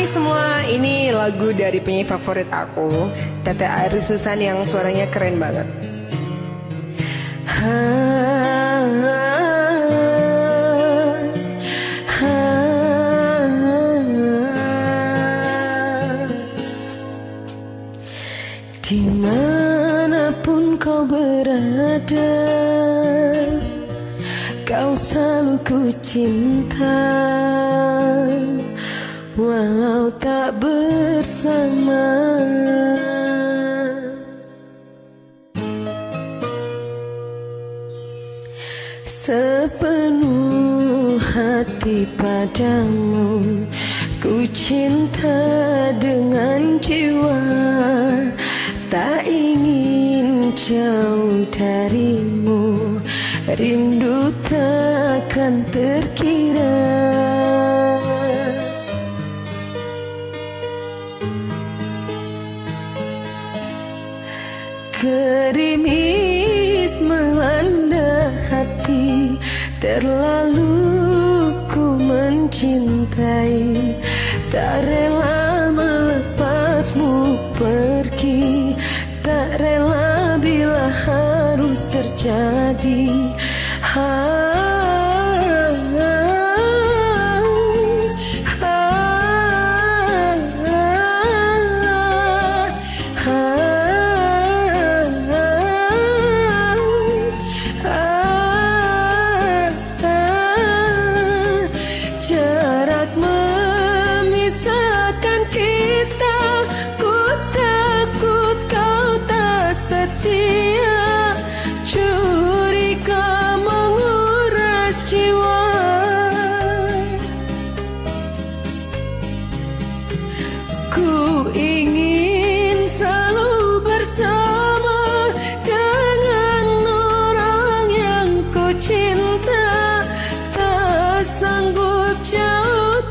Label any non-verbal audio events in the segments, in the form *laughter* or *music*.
Hai semua, ini lagu dari penyanyi favorit aku Tete Airi Susan yang suaranya keren banget. Di mana pun kau berada Kau selalu ku cinta walau tak bersama. Sepenuh hati padamu Ku cinta dengan jiwa. Tak ingin jauh darimu Rindu takkan terkira Terlalu ku mencintai. Tak rela melepasmu pergi. Tak rela bila harus terjadi родной.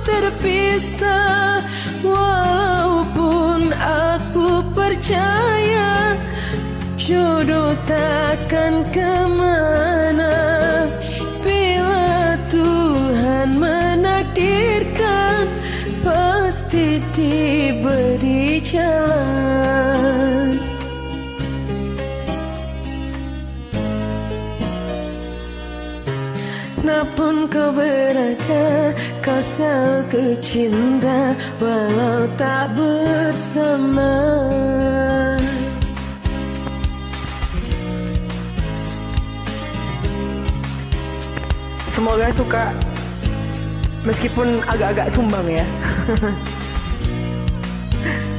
Terpisah. Walaupun aku percaya Jodoh takkan ke mana. Bila Tuhan menakdirkan Pasti diberi jalan Napun kau berada Kau selalu cinta Walau tak bersama. Semoga suka Meskipun agak-agak sumbang ya *laughs*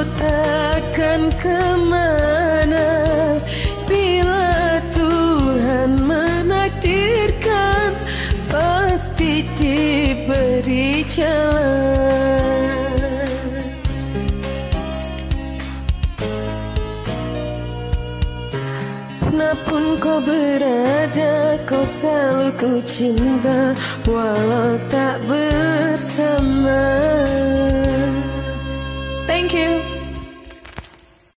Jodoh takkan ke mana. Bila Tuhan menakdirkan Pasti diberi jalan. Di mana pun kau berada Kau selalu ku cinta Walau tak bersama. Thank you